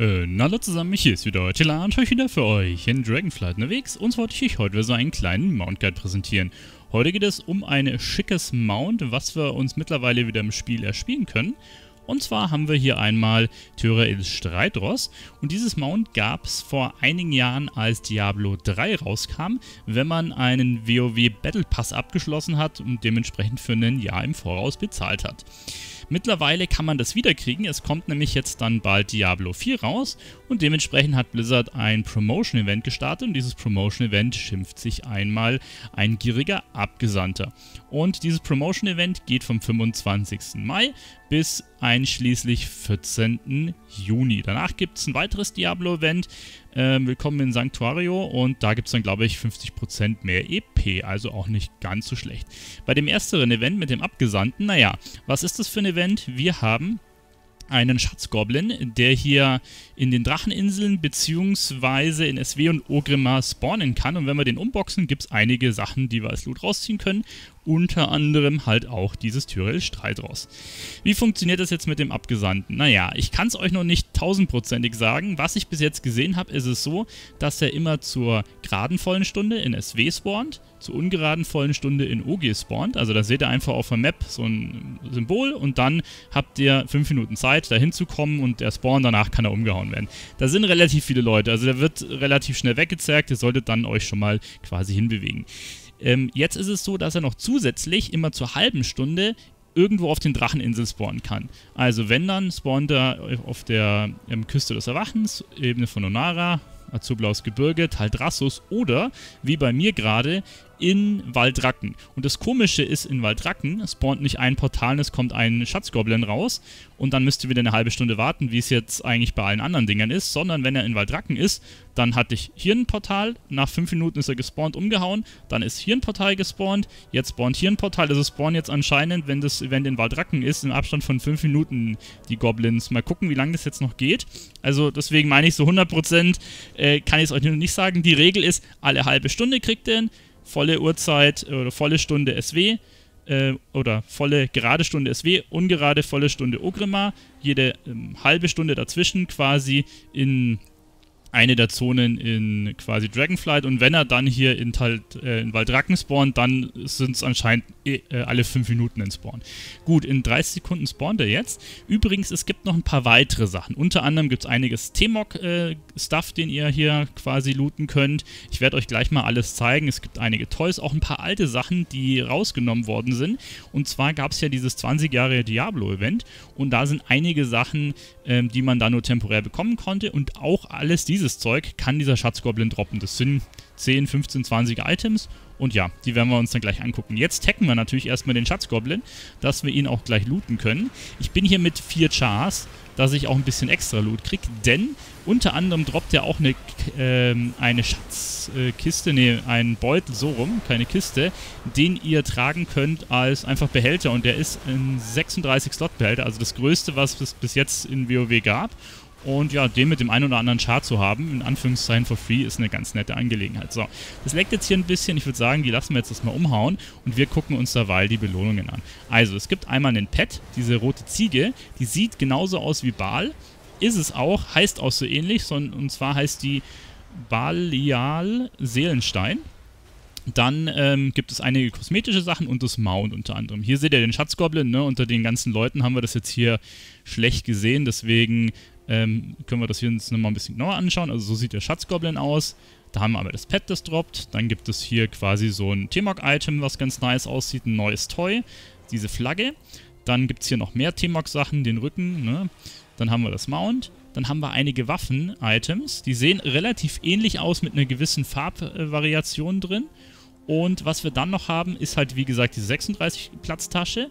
Äh, na hallo zusammen, hier ist wieder Tila und heute wieder für euch in Dragonflight unterwegs. Uns wollte ich euch heute so einen kleinen Mount Guide präsentieren. Heute geht es um ein schickes Mount, was wir uns mittlerweile wieder im Spiel erspielen können. Und zwar haben wir hier einmal Tyraels Streitross und dieses Mount gab es vor einigen Jahren, als Diablo 3 rauskam, wenn man einen WoW Battle Pass abgeschlossen hat und dementsprechend für ein Jahr im Voraus bezahlt hat. Mittlerweile kann man das wiederkriegen. Es kommt nämlich jetzt dann bald Diablo 4 raus und dementsprechend hat Blizzard ein Promotion-Event gestartet und dieses Promotion-Event schimpft sich einmal ein gieriger Abgesandter. Und dieses Promotion-Event geht vom 25. Mai bis einschließlich 14. Juni. Danach gibt es ein weiteres Diablo-Event, äh, Willkommen in Sanctuario und da gibt es dann, glaube ich, 50% mehr EP, also auch nicht ganz so schlecht. Bei dem ersteren Event mit dem Abgesandten, naja, was ist das für ein Event? Wir haben einen Schatzgoblin, der hier in den Dracheninseln bzw. in SW und Ogrimmar spawnen kann. Und wenn wir den unboxen, gibt es einige Sachen, die wir als Loot rausziehen können. Unter anderem halt auch dieses Tyrell Streitross. Wie funktioniert das jetzt mit dem Abgesandten? Naja, ich kann es euch noch nicht tausendprozentig sagen. Was ich bis jetzt gesehen habe, ist es so, dass er immer zur geraden vollen Stunde in SW spawnt, zur ungeraden vollen Stunde in OG spawnt. Also da seht ihr einfach auf der Map so ein Symbol und dann habt ihr 5 Minuten Zeit, da hinzukommen und der Spawn, danach kann er umgehauen werden. Da sind relativ viele Leute, also der wird relativ schnell weggezerrt, ihr solltet dann euch schon mal quasi hinbewegen. Ähm, jetzt ist es so, dass er noch zusätzlich immer zur halben Stunde irgendwo auf den Dracheninsel spawnen kann. Also wenn dann spawnt er auf der ähm, Küste des Erwachens, Ebene von Onara, Azublaus Gebirge, Taldrassus oder, wie bei mir gerade, in Waldracken. Und das Komische ist, in Waldracken spawnt nicht ein Portal, es kommt ein Schatzgoblin raus und dann müsst ihr wieder eine halbe Stunde warten, wie es jetzt eigentlich bei allen anderen Dingern ist, sondern wenn er in Waldracken ist, dann hatte ich hier ein Portal, nach 5 Minuten ist er gespawnt, umgehauen, dann ist hier ein Portal gespawnt, jetzt spawnt hier ein Portal, also spawnen jetzt anscheinend, wenn das Event in Waldracken ist, im Abstand von 5 Minuten die Goblins. Mal gucken, wie lange das jetzt noch geht. Also deswegen meine ich so 100% äh, kann ich es euch noch nicht sagen. Die Regel ist, alle halbe Stunde kriegt ihr ihn, volle Uhrzeit oder volle Stunde SW äh, oder volle gerade Stunde SW, ungerade volle Stunde Ogrimmar, jede ähm, halbe Stunde dazwischen quasi in eine der Zonen in quasi Dragonflight und wenn er dann hier in, halt, äh, in Waldracken spawnt, dann sind es anscheinend äh, alle 5 Minuten in Spawn. Gut, in 30 Sekunden spawnt er jetzt. Übrigens, es gibt noch ein paar weitere Sachen. Unter anderem gibt es einiges T-Mog-Stuff, äh, den ihr hier quasi looten könnt. Ich werde euch gleich mal alles zeigen. Es gibt einige Toys, auch ein paar alte Sachen, die rausgenommen worden sind. Und zwar gab es ja dieses 20 Jahre Diablo-Event und da sind einige Sachen, ähm, die man da nur temporär bekommen konnte und auch alles diese dieses Zeug kann dieser Schatzgoblin droppen. Das sind 10, 15, 20 Items und ja, die werden wir uns dann gleich angucken. Jetzt hacken wir natürlich erstmal den Schatzgoblin, dass wir ihn auch gleich looten können. Ich bin hier mit vier Chars, dass ich auch ein bisschen extra Loot kriege, denn unter anderem droppt er auch eine, äh, eine Schatzkiste, äh, ne, einen Beutel, so rum, keine Kiste, den ihr tragen könnt als einfach Behälter und der ist ein 36 Slot Behälter, also das größte, was es bis jetzt in WoW gab und ja, den mit dem einen oder anderen Chart zu haben, in Anführungszeichen for free, ist eine ganz nette Angelegenheit. So, das leckt jetzt hier ein bisschen. Ich würde sagen, die lassen wir jetzt erstmal umhauen und wir gucken uns derweil die Belohnungen an. Also, es gibt einmal einen Pet, diese rote Ziege, die sieht genauso aus wie Baal. Ist es auch, heißt auch so ähnlich, und zwar heißt die Balial Seelenstein. Dann ähm, gibt es einige kosmetische Sachen und das Mount unter anderem. Hier seht ihr den Schatzgoblin, ne? unter den ganzen Leuten haben wir das jetzt hier schlecht gesehen, deswegen ähm, können wir das hier uns nochmal ein bisschen genauer anschauen. Also so sieht der Schatzgoblin aus. Da haben wir aber das Pet, das droppt. Dann gibt es hier quasi so ein T-Mog-Item, was ganz nice aussieht, ein neues Toy, diese Flagge. Dann gibt es hier noch mehr T-Mog-Sachen, den Rücken. Ne? Dann haben wir das Mount. Dann haben wir einige Waffen-Items. Die sehen relativ ähnlich aus mit einer gewissen Farbvariation drin. Und was wir dann noch haben, ist halt wie gesagt diese 36-Platz-Tasche.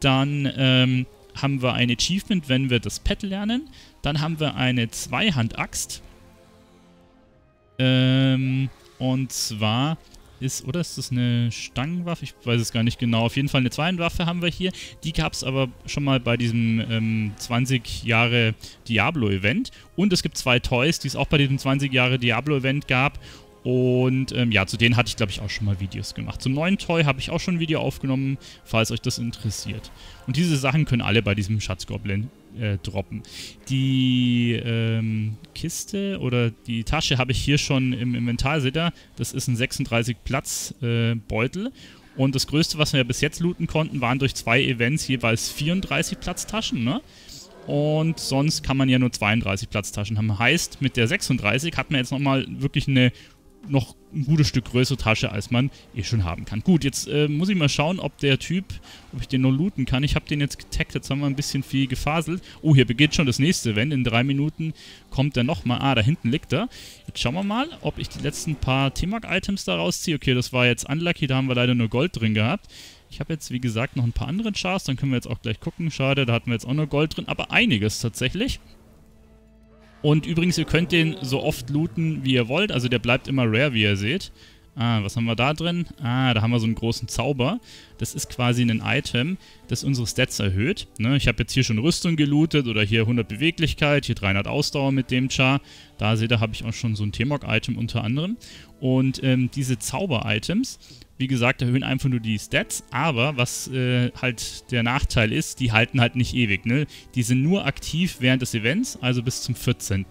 Dann ähm, haben wir ein Achievement, wenn wir das Pet lernen. Dann haben wir eine Zweihand-Axt. Ähm, und zwar ist, oder ist das eine Stangenwaffe? Ich weiß es gar nicht genau. Auf jeden Fall eine Zweihandwaffe haben wir hier. Die gab es aber schon mal bei diesem ähm, 20 Jahre Diablo-Event. Und es gibt zwei Toys, die es auch bei diesem 20 Jahre Diablo-Event gab. Und ähm, ja, zu denen hatte ich, glaube ich, auch schon mal Videos gemacht. Zum neuen Toy habe ich auch schon ein Video aufgenommen, falls euch das interessiert. Und diese Sachen können alle bei diesem Schatzgoblin äh, droppen. Die ähm, Kiste oder die Tasche habe ich hier schon im Inventar, seht ihr? Das ist ein 36 Platz äh, Beutel. Und das größte, was wir bis jetzt looten konnten, waren durch zwei Events jeweils 34 Platztaschen, ne? Und sonst kann man ja nur 32 Platztaschen haben. Heißt, mit der 36 hat man jetzt nochmal wirklich eine noch ein gutes Stück größere Tasche, als man eh schon haben kann. Gut, jetzt äh, muss ich mal schauen, ob der Typ, ob ich den noch looten kann. Ich habe den jetzt getaggt, jetzt haben wir ein bisschen viel gefaselt. Oh, hier beginnt schon das nächste Event. In drei Minuten kommt der nochmal. Ah, da hinten liegt er. Jetzt schauen wir mal, ob ich die letzten paar T-Mark-Items da rausziehe. Okay, das war jetzt unlucky, da haben wir leider nur Gold drin gehabt. Ich habe jetzt, wie gesagt, noch ein paar andere Chars, dann können wir jetzt auch gleich gucken. Schade, da hatten wir jetzt auch nur Gold drin, aber einiges tatsächlich. Und übrigens, ihr könnt den so oft looten, wie ihr wollt. Also der bleibt immer rare, wie ihr seht. Ah, was haben wir da drin? Ah, da haben wir so einen großen Zauber. Das ist quasi ein Item, das unsere Stats erhöht. Ne, ich habe jetzt hier schon Rüstung gelootet oder hier 100 Beweglichkeit, hier 300 Ausdauer mit dem Char. Da seht ihr, habe ich auch schon so ein T-Mog-Item unter anderem. Und ähm, diese Zauber-Items wie gesagt, erhöhen einfach nur die Stats, aber was äh, halt der Nachteil ist, die halten halt nicht ewig. Ne? Die sind nur aktiv während des Events, also bis zum 14.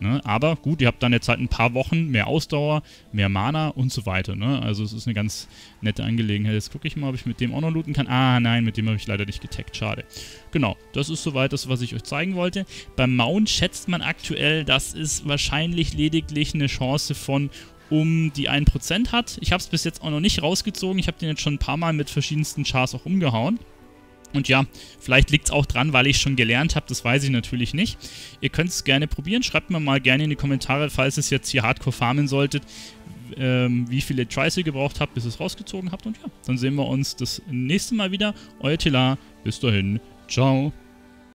Ne? Aber gut, ihr habt dann jetzt halt ein paar Wochen mehr Ausdauer, mehr Mana und so weiter. Ne? Also es ist eine ganz nette Angelegenheit. Jetzt gucke ich mal, ob ich mit dem auch noch looten kann. Ah, nein, mit dem habe ich leider nicht getaggt. Schade. Genau, das ist soweit das, was ich euch zeigen wollte. Beim Mount schätzt man aktuell, das ist wahrscheinlich lediglich eine Chance von um die 1% hat. Ich habe es bis jetzt auch noch nicht rausgezogen. Ich habe den jetzt schon ein paar Mal mit verschiedensten Chars auch umgehauen. Und ja, vielleicht liegt es auch dran, weil ich schon gelernt habe, das weiß ich natürlich nicht. Ihr könnt es gerne probieren, schreibt mir mal gerne in die Kommentare, falls es jetzt hier hardcore farmen solltet, ähm, wie viele Tries ihr gebraucht habt, bis ihr es rausgezogen habt. Und ja, dann sehen wir uns das nächste Mal wieder. Euer Tila, bis dahin, ciao.